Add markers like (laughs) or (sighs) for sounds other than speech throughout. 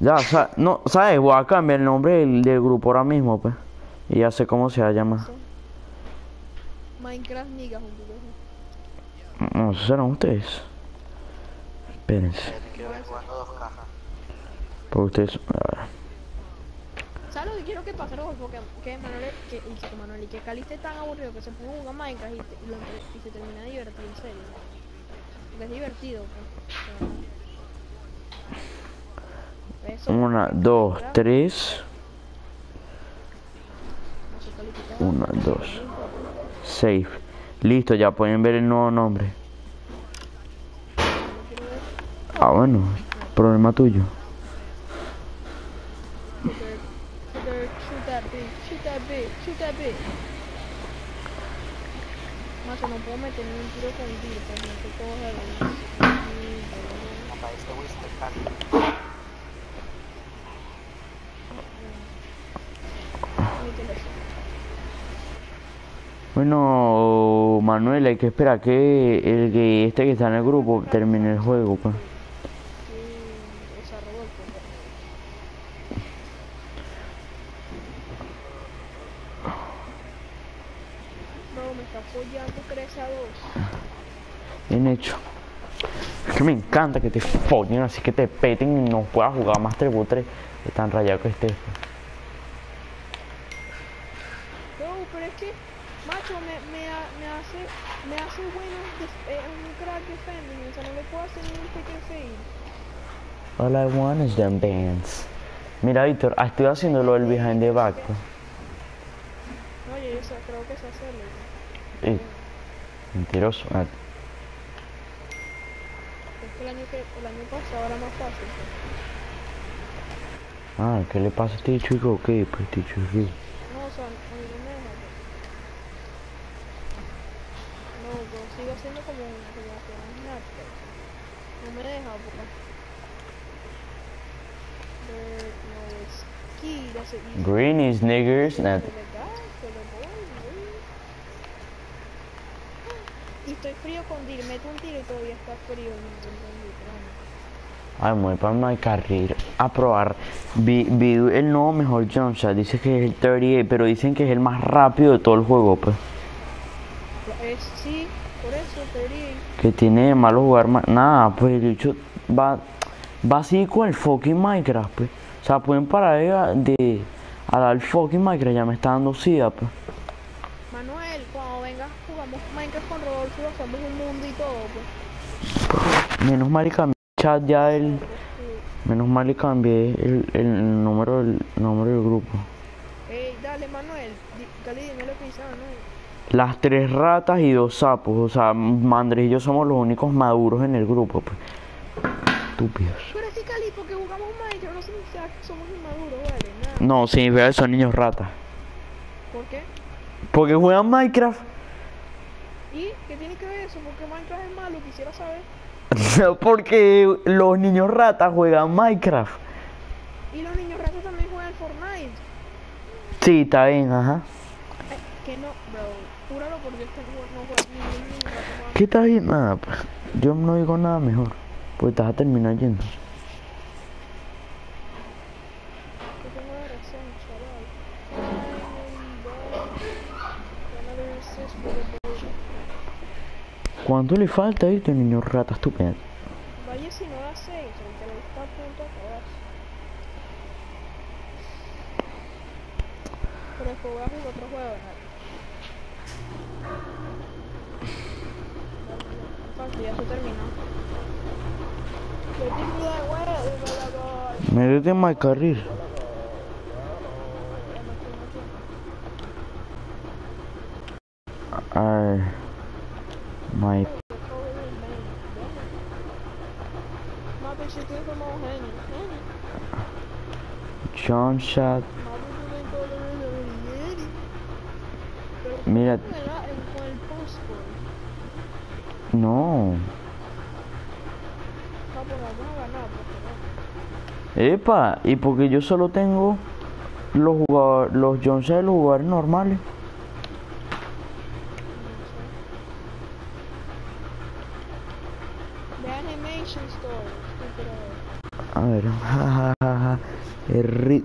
Ya, sa- no, ¿sabes? Voy a cambiar el nombre del, del grupo ahora mismo, pues. Y ya sé cómo se va a llamar. Minecraft niggas, un poco. No, serán ustedes. Espérense. Porque ustedes. a ver. ¿Sabes lo que quiero que pase, Rodolfo? Que, que Manuel, que, y que Manuel y que Cali esté tan aburrido que se ponga a jugar Minecraft y, y lo y se termina de divertir, en serio. Porque es divertido, pues. Una, dos, tres. Una, dos. Save. Listo, ya pueden ver el nuevo nombre. Ah, bueno. Problema tuyo. Macho, no puedo meter un tiro con tiro, pues no cómo se Me aparece Wister Cali. Bueno, Manuel, hay que esperar que el que este que está en el grupo termine el juego, pues. O sea, Rodolfo. Bro, me está apoyando 3 a 2. Bien hecho. Es que me encanta que te follen, así que te peten y no puedas jugar más 3 x 3 de tan rayado que estés. pues. Bro, pero es que, macho, me, me, ha- me hace, me hace bueno def- eh, un crack defending, o sea, no le puedo hacer ni un pequeño fail. All I want is them bands. Mira, Víctor, ah, estoy haciendo lo del behind the back. pues. Oye, yo creo que sé hacerlo. Eh, mentiroso. ah, Es que el año, que, el año pasado era más fácil. pues. Ah, ¿qué le pasa a este chico? Ok, pues este chico. No, o sea, a mí no me deja. pues. No, yo sigo haciendo como, como un nerd, pues. No me deja, porque... There no ski, that's it. easy. Green is niggers. Nah, Se le da, se le pone, güey. Y estoy frío con Dir, meto un tiro y todavía está frío. Ay, voy para my carrera a probar. Vi, vi el nuevo mejor jump shot. Dice que es el 38, pero dicen que es el más rápido de todo el juego, pues. Es, sí, por eso te digo. Que tiene de malo jugar más. Nada, pues el hecho va, va así con el fucking Minecraft, pues. O sea, pueden parar de, de a dar el fucking Minecraft, ya me está dando sida, pues. Manuel, cuando vengas jugamos Minecraft con Rodolfo, hacemos un mundo y todo, pues. Menos mal y cambié el chat ya del. Menos mal y cambié el, el número del nombre del grupo. Ey, dale, Manuel. Di, Cali, dime lo que dice Manuel. Las tres ratas y dos sapos. O sea, Mandrés y yo somos los únicos maduros en el grupo, pues. Estúpidos. Pero es que Cali, porque jugamos Minecraft, no significa que somos inmaduros, vale, nada. No, significa que son niños ratas. ¿Por qué? Porque juegan Minecraft. ¿Y qué tiene que ver eso? Porque Minecraft es malo, quisiera saber. (laughs) Porque los niños ratas juegan Minecraft. Y los niños ratos también juegan Fortnite. Sí, está bien, ajá. Eh, que no, bro. Júralo por Dios que no, no juega ningún niño juega ¿Qué está bien? Nada, pues. Yo no digo nada mejor. Pues vas a terminar yendo. Que tengo la razón, chaval. Ay, no. Another assist for the boy. ¿Cuánto le falta a este niño rata estúpido? Vaya si no da 6, el que está a punto de acabarse. Pero después voy a jugar otro juego. Fuck, ya se terminó. Yo boy. Métete en my carril. Ay. Morrer, né? John shot. Mira, no. Epa, y porque yo solo tengo los jugadores, los John shot de los jugadores normales. The animation store, stupid ass. A ver, jajaja. El ri...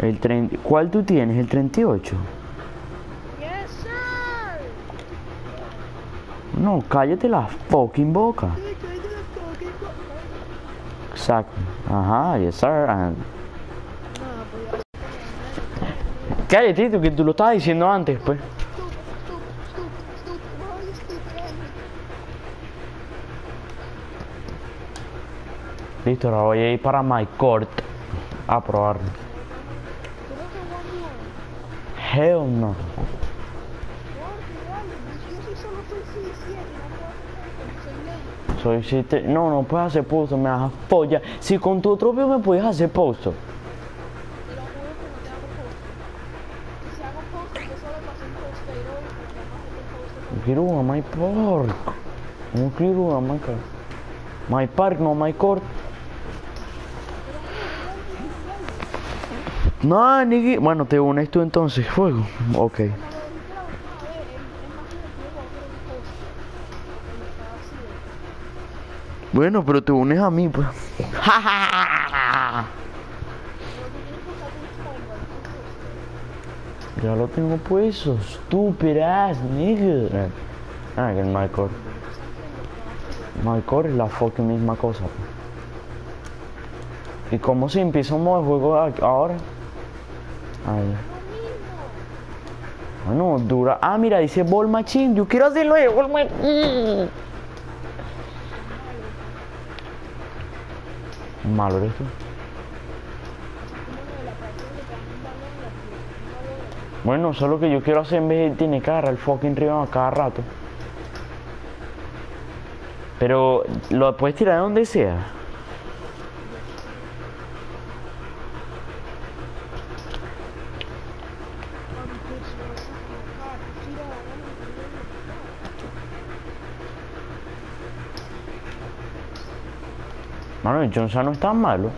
El 30... ¿Cuál tú tienes? ¿El 38? Yes, sir. No, cállate la fucking boca. Ay, cállate la fucking boca. Exacto. Ajá, yes sir. No, pues. Cállate tú, que tú lo estabas diciendo antes, pues. Listo, ahora voy a ir para My Court a probarlo. Hell no. Soy 6 7 no. No, puedes hacer posto, me das polla. Si con tu otro me puedes hacer post. Post, quiero a My Park. No quiero a My Park. My Park, no My Court. No, nigga. Bueno, te unes tú entonces, fuego. Ok. Bueno, pero te unes a mí, pues. (laughs) Ya lo tengo puesto. Stupid ass, nigga. Ah, que el. My Court es la fucking misma cosa. pues. ¿Y cómo se empieza un modo de juego ahora? Mismo. Bueno, dura. Ah, mira, dice Ball Machine. Yo quiero hacerlo de Ball Machine. Malo eres tú. Bueno, solo que yo quiero hacer en vez de tiene agarrar el fucking río a cada rato. Pero lo puedes tirar de donde sea. Mami, bitch, no es una cara. Tira, dame un balón. Mano, el Johnson no es tan malo.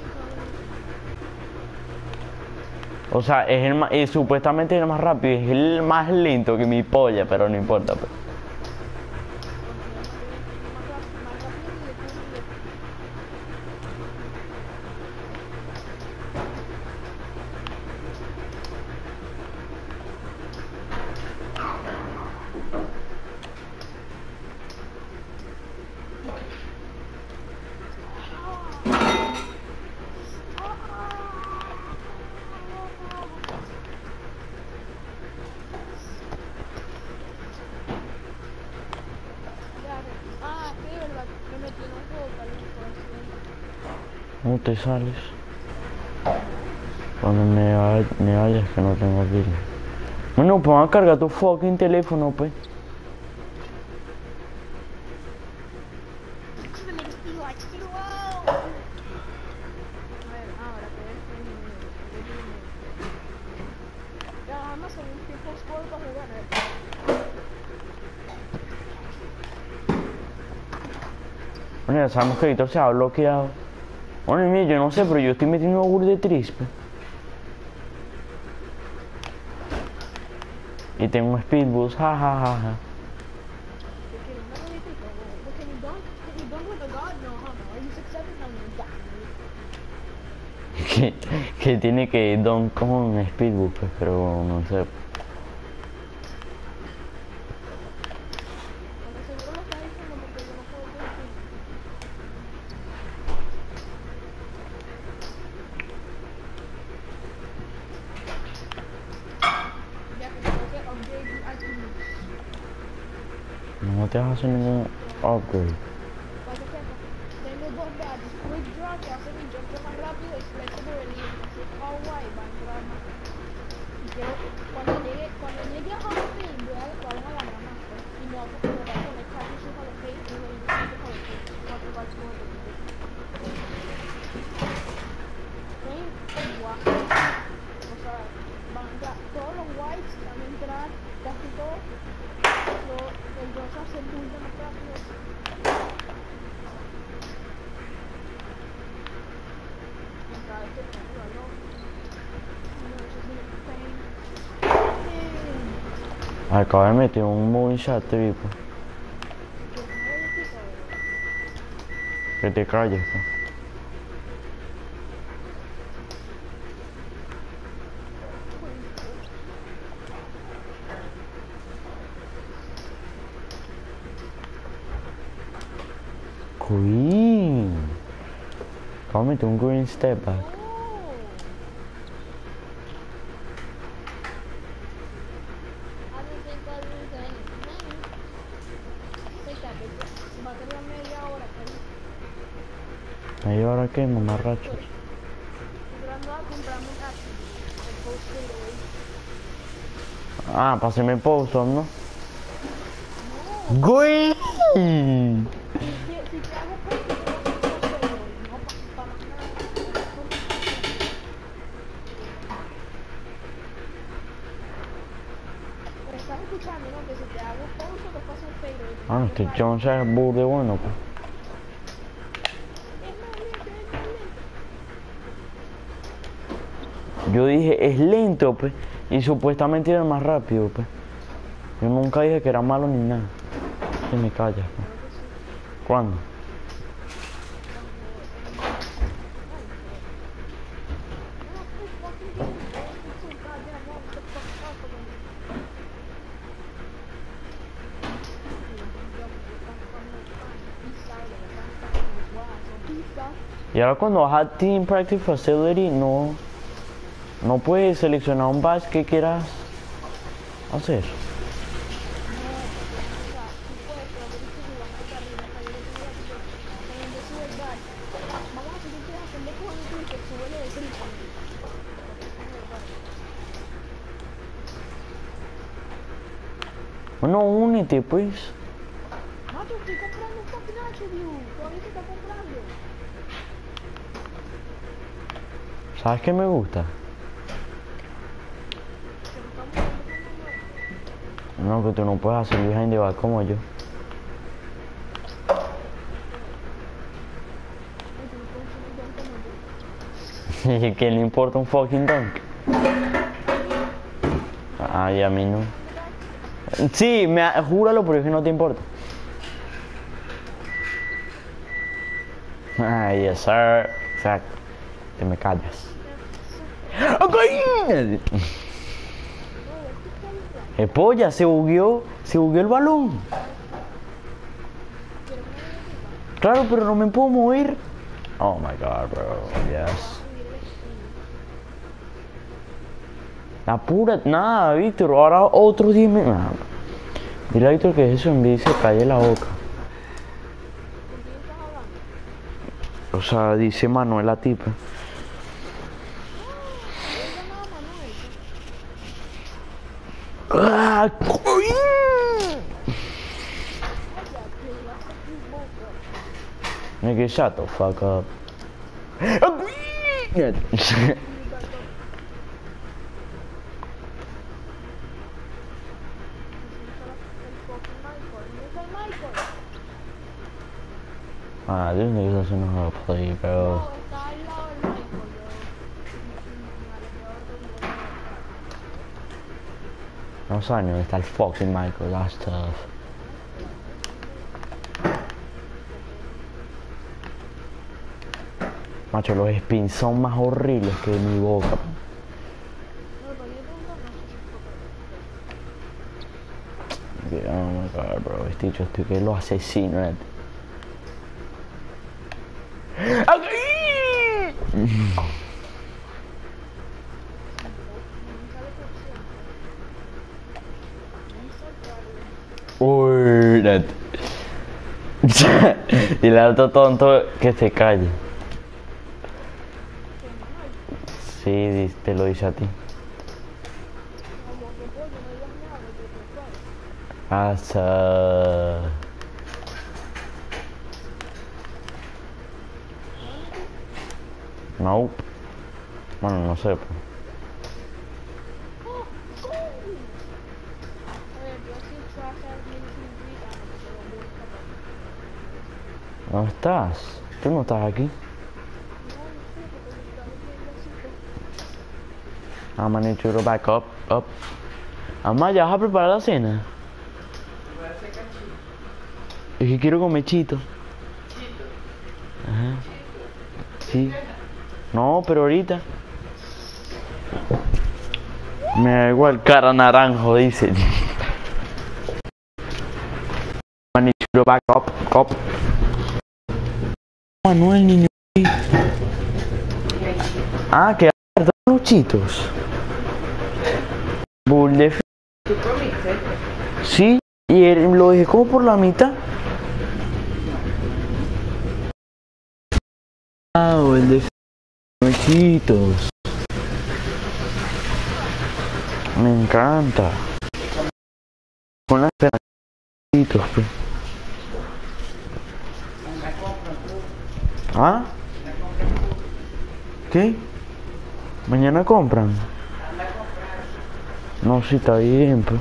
O sea, es el más, es supuestamente el más rápido, es el más lento que mi polla, pero no importa. Pues. Ah, sí, verdad. Me metí en un juego caliente. ¿Cómo te sales? Cuando me, me vayas que no tengo pila. Bueno, pues vamos a cargar tu fucking teléfono, pues. Bueno, ya sabemos que ahorita se ha bloqueado. Bueno, mira, yo no sé, pero yo estoy metiendo burro de trispe. Y tengo un speedboost, ja ja ja ja. Que, que tiene que don con speedboost, pues, pero no sé. Porque seguro lo estás diciendo porque yo no puedo decir. Ya que tengo que upgrade the items. No te vas a hacer ningún upgrade. Para Acabo de meter un moonshot, triple. Que te calles, ¿no? Queen. Comment un green step back. Que si te hago post te pasa el fader. Ah, este Jones es burde bueno, pues. Es más lento, es más lento. Yo dije, es lento, pues. Y supuestamente era más rápido, pues. Yo nunca dije que era malo ni nada. Que me callas, pues. ¿Cuándo? Y ahora cuando vas a Team Practice Facility no, no puedes seleccionar un batch que quieras hacer. Bueno, únete, pues. Macho, estoy comprando un fucking attribute. Todavía se está comprando. ¿Sabes qué me gusta? Se lo estamos comprando nuevo. No, que tú no puedes hacer behind the back como yo. (laughs) Y que le importa un fucking dunk. Ay, a mí no. Sí, me, júralo, pero es que no te importa. Ay, yes, sir. Exacto. Te me callas. ¡Ok! (laughs) Eh, polla, se bugueó, se bugueó el balón. Claro, pero no me puedo mover. Oh my god, bro. Yes. La pura, nada, Víctor. Ahora otros 10 minutos. Nah. Dile a Víctor que eso en vez se calle la boca. O sea, dice Manuel la tipa. Nigga, shut the fuck up. ah, this nigga doesn't know how to play, bro. Dónde está el fucking Michael, that's tough. Macho, los spins son más horribles que mi boca. Oh my god, bro, este dicho estoy que lo asesino. eh. Uy, net. Y el otro tonto que se calle. Sí, te lo dice a ti. Asa. No. Bueno, no sé. pues. Oh, oh. A ver, yo sí traje al Milton Reed, ah, no, porque lo voy a escapar. ¿Dónde estás? Tú no estás aquí. I'm gonna need you to back up, up. Amá, ¿ya vas a preparar la cena? Es que quiero comer chito. Sí. No, pero ahorita. Me da igual, cara naranjo, dice. Manichuro back up, up. Manuel, niño. Ah, que dos luchitos. Bull de ¿Tú comiste? Sí, y lo dejé como por la mitad. Ah, el de luchitos. Me encanta. Con las pedacitos, ¿Ah? ¿Qué? ¿Mañana compran? No, sí, está bien, pues.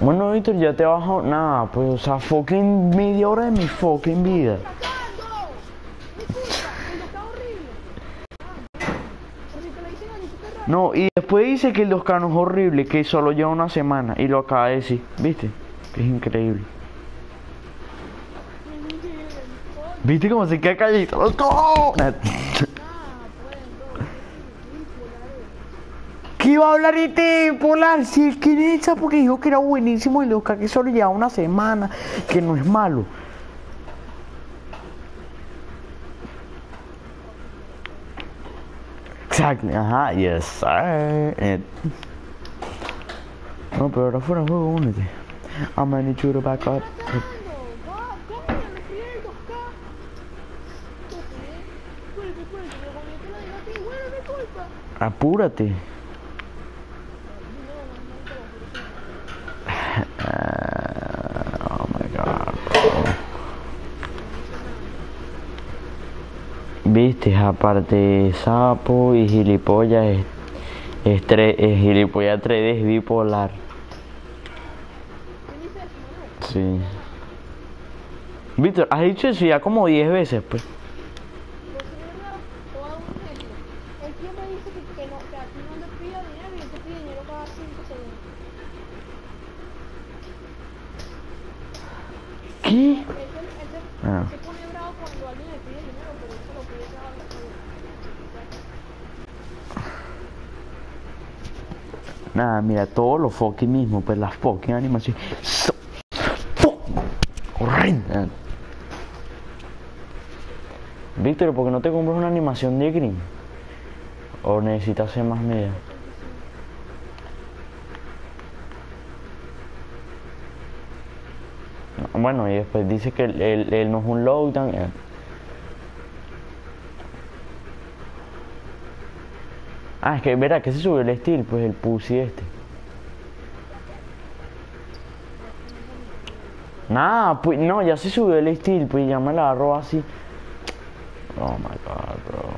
Bueno, Víctor, ya te bajo nada, pues, o sea, fucking media hora de mi fucking vida. Si. No, y después dice que el 2K no es horrible, que solo lleva una semana, y lo acaba de decir, ¿viste? Es increíble. ¿Viste cómo se queda calladito? Dos. (laughs) ¿Qué iba a hablar de Polar? Si es que esa porque dijo que era buenísimo y 2K que solo lleva una semana, que no es malo. Exacto, ajá, yes, sir. Eh. No, pero ahora fuera juego, únete. I'm gonna need you to back up. Sacando. Va, cómpralo, pide el 2K. Cuélgate, cuélgate, pero cuando yo te lo digo a ti, bueno, no es culpa. Apúrate. (sighs) Oh my god, bro. Viste, aparte sapo y gilipollas es, es, tre- es gilipollas 3D es bipolar. ¿Quién dice eso, Manuel? Sí. Víctor, has dicho eso ya como 10 veces, pues. Es verdad, te voy a dar un ejemplo. Él siempre dice que, que, no, que a ti no le pida dinero y él te pide dinero cada 5 segundos. ¿Qué? Ah. Nada, mira, todo lo fucking mismo, pues las fucking animaciones. Horrenda. Víctor, ¿por qué no te compras una animación de Green? ¿O necesitas hacer más media? Bueno, y después dice que él, no es un lockdown. eh. Ah, es que verá que se subió el estilo, pues el pussy este. Nada, pues no, ya se subió el estilo, pues ya me la agarró así. Oh my god, bro.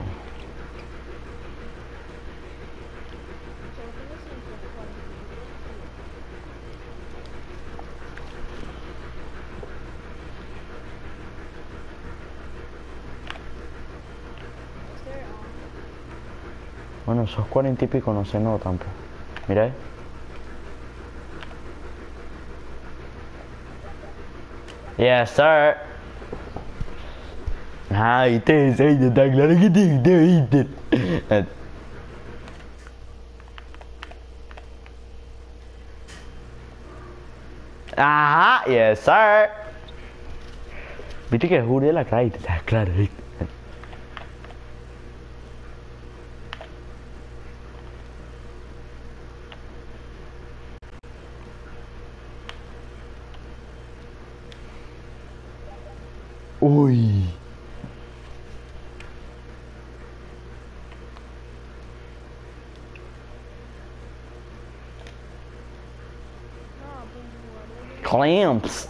Bueno, esos cuarenta y pico no se notan, pues. Mira, eh. Yes, sir. Ah, viste, ese ya está claro que te viste, viste. Eh. Ajá, yes, sir. Viste que es de la cara y te está claro, viste. Uy. Clamps.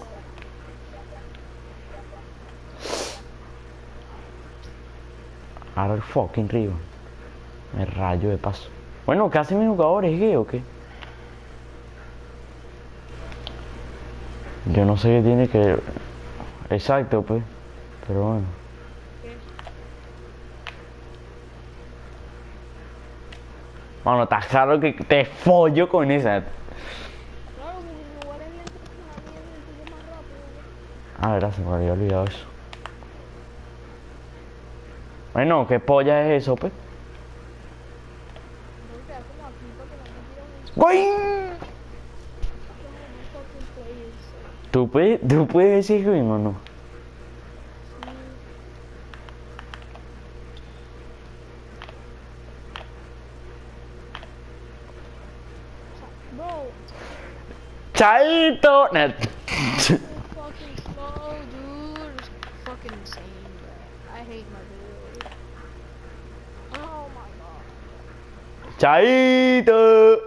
Ahora el fucking río. Me rayo de paso. Bueno, ¿qué hace mi jugador? ¿Es gay o qué? Yo no sé qué tiene que... Exacto, pues. Pero bueno. Mano, está claro que te follo con esa. Claro, porque en lugar de lento, pues, a mí el tuyo es más Ah, gracias, me había olvidado eso. Bueno, ¿qué polla es eso, pues? Players. ¿Tú puedes, ¿Tú puedes decir Goin o no? ¡Chaito! (laughs) Net. too fucking slow, dude. It's fucking insane, bro. I hate my build. Oh my god. ¡Chaito!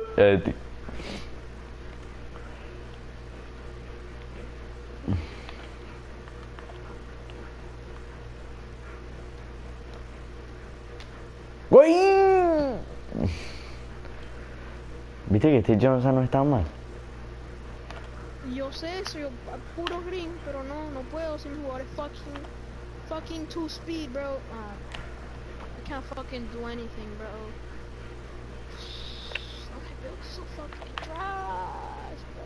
¡Goin! ¿Viste que este Johnson no está mal? Yo sé, soy puro green, pero no, no puedo sin jugar fucking, fucking two speed, bro. Ah, I can't fucking do anything, bro. Oh, my build is so fucking trash, bro.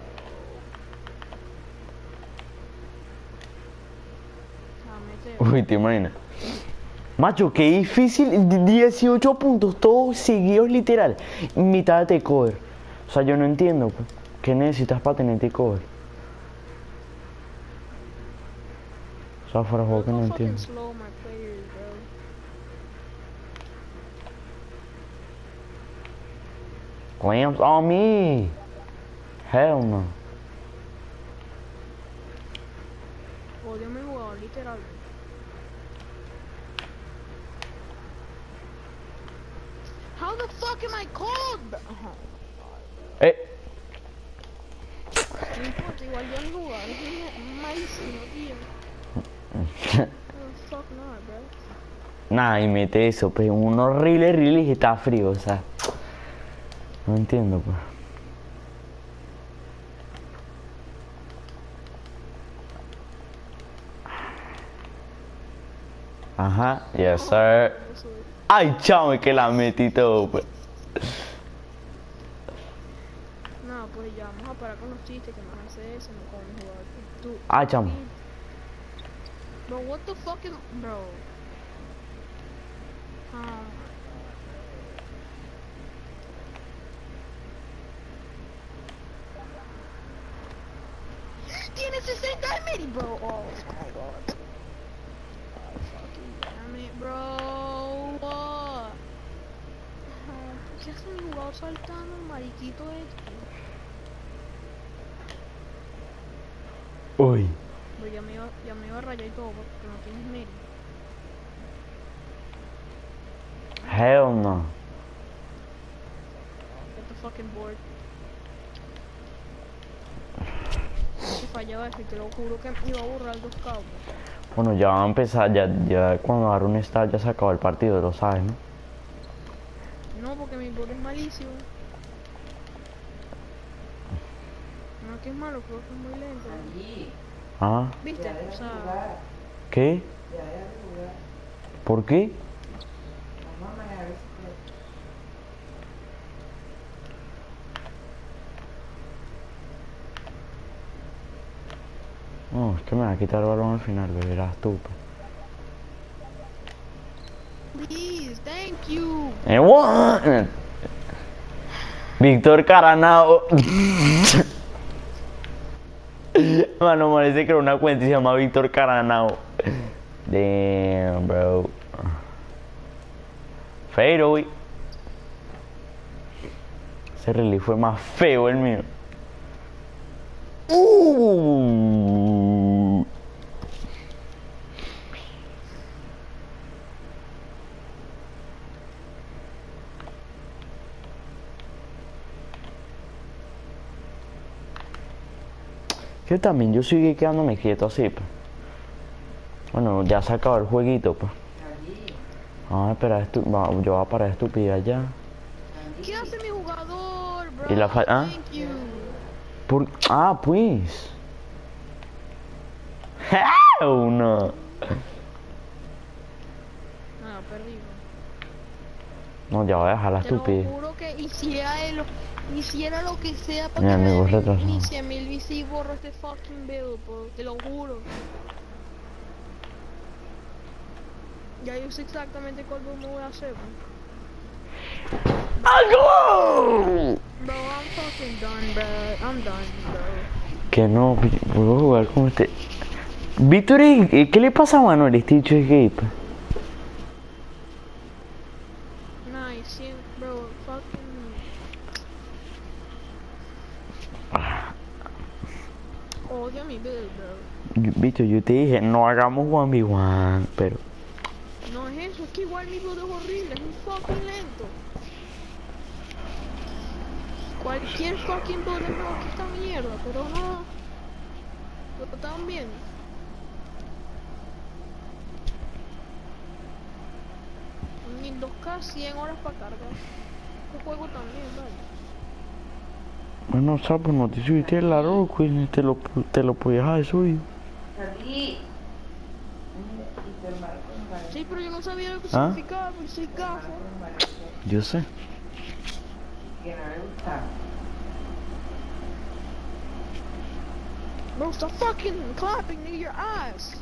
Mete. Uy, te imaginas. Macho, qué difícil. 18 puntos, todos seguidos literal. Mitad de cover. O sea, yo no entiendo. pues, ¿Qué necesitas para tener cover? O sea, fuera juego que no entiendo. slow Clams on me. Hell no. Odio mi literalmente. How the fuck am I called, bro? Ajá. Eh, No importa, igual yo jugador es malísimo, tío. (laughs) Oh, fuck not, bro. nada, y mete eso, pues un horrible y está frío, o sea. No entiendo, pues. Ajá, yes sir. Ay, chame, que la metí todo, pues. No, pues ya vamos a parar con los chistes que me van a hacer eso, no con jugar. Tú. Ay, chamo. Bro, what the fuck is. Bro. Ah. Tiene 60 de mini, bro. Oh my god. Fucking damn it, bro. What? Ah, ¿Por qué hace mi jugador saltando el mariquito este? Uy. Pero ya me iba, ya me iba a rayar y todo porque no tienes mérito. Hell no. Get the fucking board. Si fallaba eso y te lo juro que me iba a borrar dos cabos. Bueno, ya va a empezar, ya, ya cuando agarro un star ya se acabó el partido, lo sabes, ¿no? No, porque mi board es malísimo. No, que es malo, creo que es muy lento. Ah, ¿Viste? O sea, ¿qué? ¿Por qué? No, es que me va a quitar el balón al final, verás tú. pues. please, thank you. Eh, what? Víctor Caranao. Mano, parece que era una cuenta y se llama Víctor Caranao. Damn, bro. Fadeaway. Ese release fue más feo el mío. Uh. Que también yo sigo quedándome quieto así, pues. Bueno, ya se acabó el jueguito, pues. Vamos a esperar estu va- yo voy a parar estupidez ya. ¿Qué hace mi jugador, bro? ¿Y la fa- ah? Thank you. Por... Ah, pues. Hell (laughs) no. Ah, perdí. No, ya voy a dejar la Te lo juro que hiciera de lo, hiciera lo que sea para Mi que me amigo den mis 100 mil VC y borro este fucking build, bro, te lo juro. Ya yo sé exactamente cuál me voy a hacer, bro. ¡Algo! Bro, I'm fucking done, bro. I'm done, bro. Que no, puedo jugar con este. Víctor, ¿y- ¿qué le pasa a Manuel? Este dicho es gay, pues. Nice, sí, bro, fucking... Odio mi build, bro. Yo- te dije, no hagamos 1v1, pero. No es eso, es que igual mi build es horrible, es un fucking lento. Cualquier fucking build es mejor que esta mierda, pero no. Pero también. Ni 2K 100 horas para cargar. Este juego también, vale. Bueno, sapo, no te subiste el largo, Queen, te lo, te lo podías haber subido. Salí. Sí, pero yo no sabía lo que ¿Ah? significaba, porque soy gafo. Yo sé. Bro, stop fucking clapping, nigga, your ass.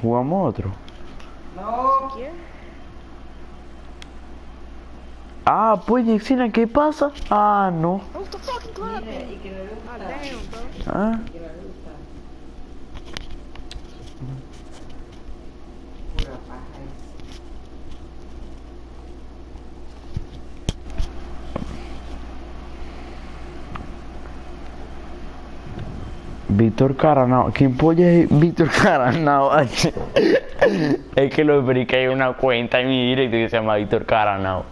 Jugamos otro. No. Ah, pues, Yexina, ¿qué pasa? Ah, no. Ah. Víctor Caranao. ¿Quién polla es Víctor Caranao? (laughs) es que lo que hay una cuenta en mi directo que se llama Víctor Caranao.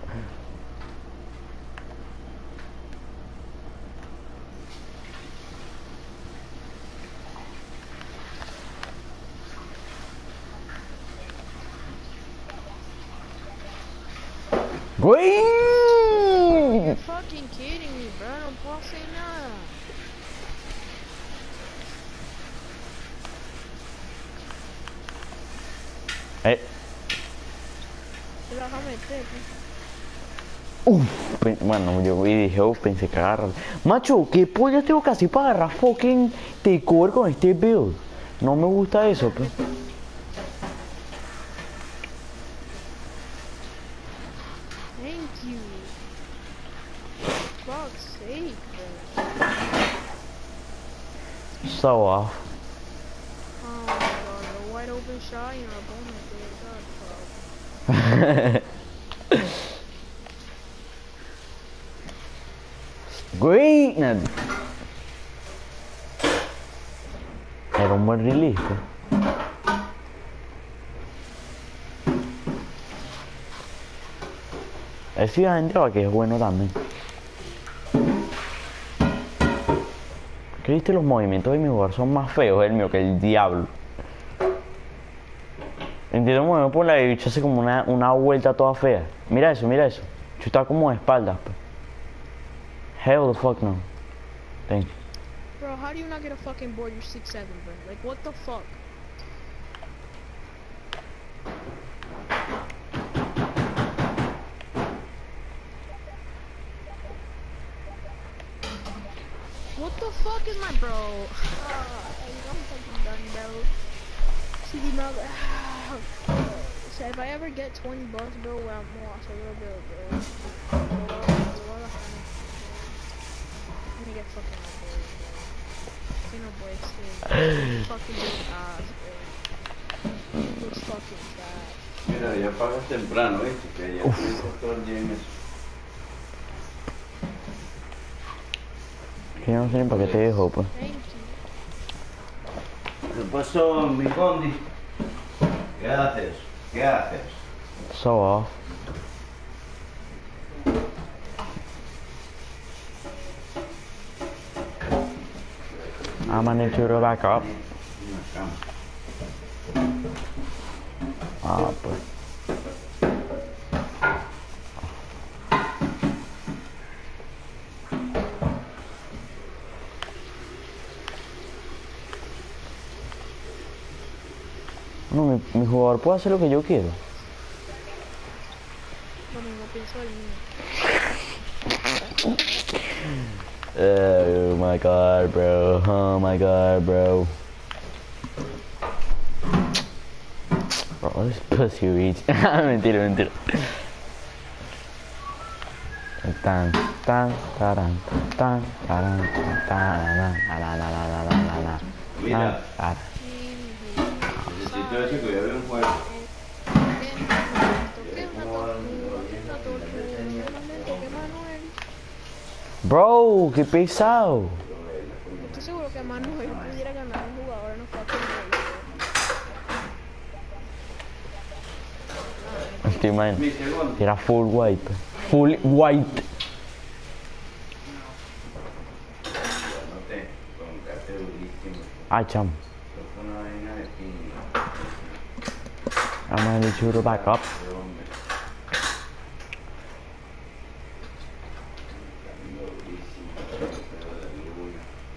¡Güey! You're fucking kidding me, bro. No puedo hacer nada. Eh, Te la vas a meter, pues. Uf, pe- bueno, yo vi y dije, uf, pensé que agarrar. Macho, ¿qué pollas tengo que hacer para agarrar fucking takeover con este build? No me gusta eso, pues. Thank you. Fuck's sake, bro. So off. Oh my god, a wide open shot and a bonus. God, fuck. Great. Era un buen release. pues. Gente va que es bueno también. ¿Qué viste los movimientos de mi jugador? Son más feos el mío que el diablo. Entiendo moverme por la bicha hace como una, una vuelta toda fea. Mira eso, mira eso. Estaba como de espaldas. Pues. Hell the fuck no. Thank you. Bro, how do you not get a fucking board? You're 6'7, bro. Like, what the fuck? What the fuck is my bro? Ah, I'm fucking done, bro. See, now, so if I ever get 20 bucks, bro, well, I'm gonna watch a little bit, bro. I'm gonna get fucking out there, bro. Ain't no boy shit. (laughs) fucking doing ass, bro. Looks fucking bad. Mira, ya pagas temprano, ¿viste? Que ya estuviste todo el día en eso. Que yo no sé ni para qué te dejo, pues. Thank you. ¿Qué pasó, mi condi? ¿Qué haces? ¿Qué haces? So off. I'm gonna need to go back up. Una jugador puede hacer lo que yo quiero. Bueno, el mío. Oh my god, bro. Oh my god, bro. Bro, this pussy bitch. mentira, mentira. Tan, tan, taran, tan, taran, Bro, qué pesado. Estoy seguro que Manuel pudiera ganar un jugador en los cuatro Estoy man. Era full white. Full white. Ah, chamo. I'm gonna need you to back up.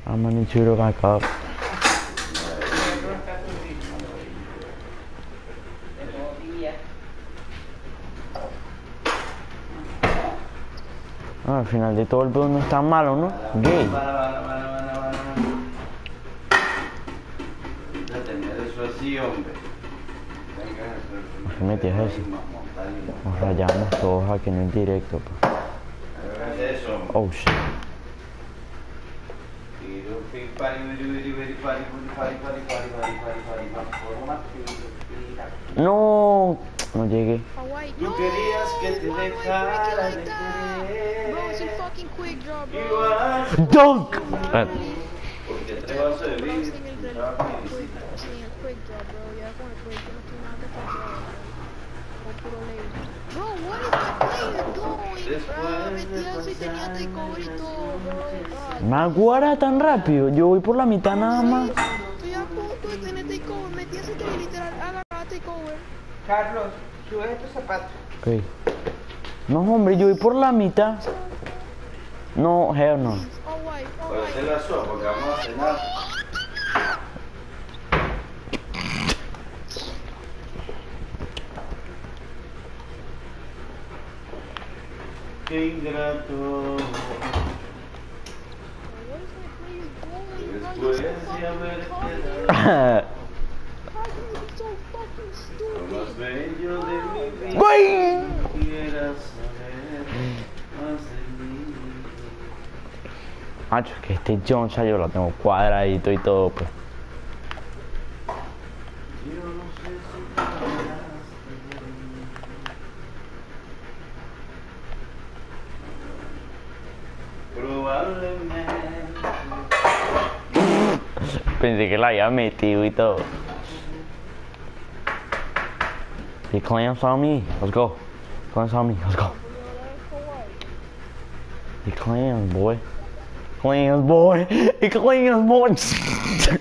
I'm gonna need you to back up. Ah, al final de todo el pedo no es tan malo, ¿no? Gay. Eso así, hombre. ¿Qué me es eso? Nos rayamos todos aquí en el directo. Pa. Oh shit. No, no llegué. Tú querías que te dejara de querer. Dunk. Ah. Porque te vas a vivir quick draw, bro. Yeah, I want a on, that doing, bro? Maguara tan rápido. Yo voy por la mitad nada más. Estoy a punto de tus zapatos. Ok. No, hombre, yo voy por la mitad. No, hell no. La. Can you be so fucking lo más bello de mi vida. ¡Güey! Quisiera saber más de mí. Macho, que este John ya yo lo tengo cuadradito y todo, pues. Yo no sé si podrás Probablemente. Pensé que la había metido y todo. The clams on me. Let's go. Clams on me. Let's go. The clams, boy. Clams, boy. The clams, boy. (laughs)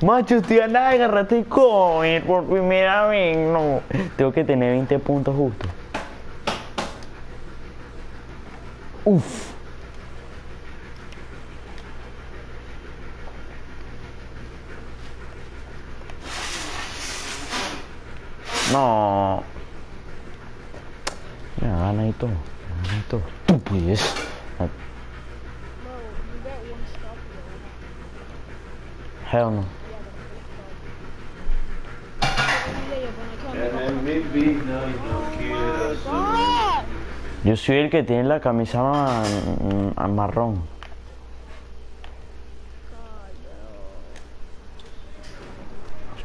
Macho, estoy a nada de agarrarte el por primera vez. No. Tengo que tener 20 puntos justo. Uf. No. Me gana y todo. Me gana y todo. Tú puedes. Hell no. Yo soy el que tiene la camisa mm, marrón.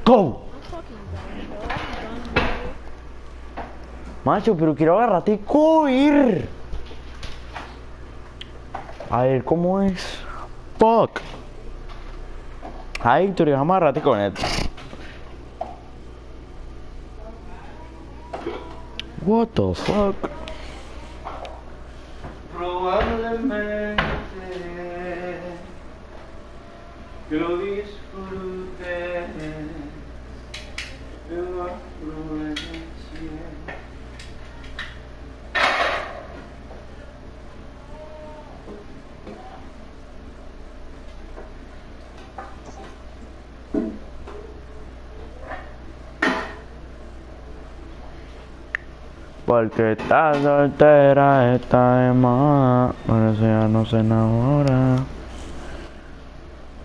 Go! Macho, pero quiero agarrarte y coir. A ver cómo es. Fuck. Ay, Victoria, vamos a agarrarte con él. What the fuck? Probablemente que lo disfrutes, pero aproveché. Porque está soltera está de moda, por eso ya no se enamora.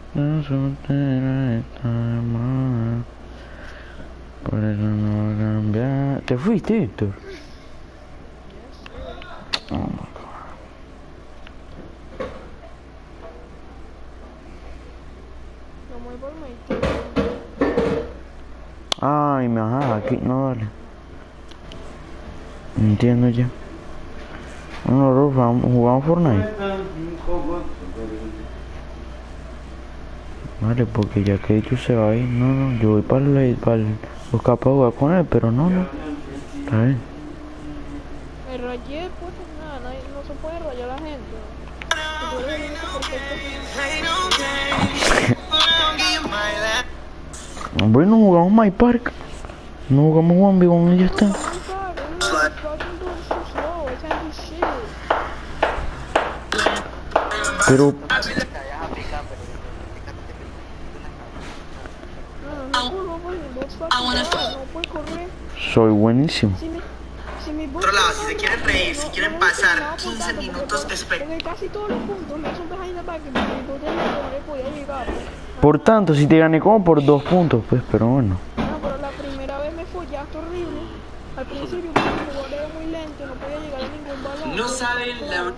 Está soltera está de moda, por eso no va a cambiar. ¿Te fuiste, Víctor? Oh, my God. No me voy por mi Ay, me ajá, aquí, no vale. Entiendo ya. Rolf, vamos- jugamos Fortnite. Vale, porque ya que tú se va a ir, no, no, yo voy para el, para el, los jugar con él, pero no, no. Está bien. Me rayé, pues nada, nadie- no se puede rayar la gente. Bueno, jugamos My Park. No jugamos One v y ya está. Oh my god, this fucking dude is so slow, I can't do shit. Pero, Ya, ya aplican, pero No, no, no, no, pues, el bot fucking bad, no puede correr. soy buenísimo. Otro lado, si se quieren reír, si quieren pasar funcionaba por 15 tanto, minutos. Por tanto, si te gané como por dos puntos, pues, pero bueno. Pero. Al principio porque era muy lento, no podía llegar a ningún balón. No saben la-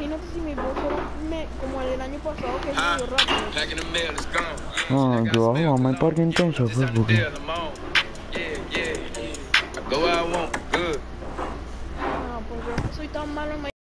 Imagínate si mi fuera me- como el del año pasado que Ah. medio rápido. No, yo voy a jugar My Park entonces, pues, porque...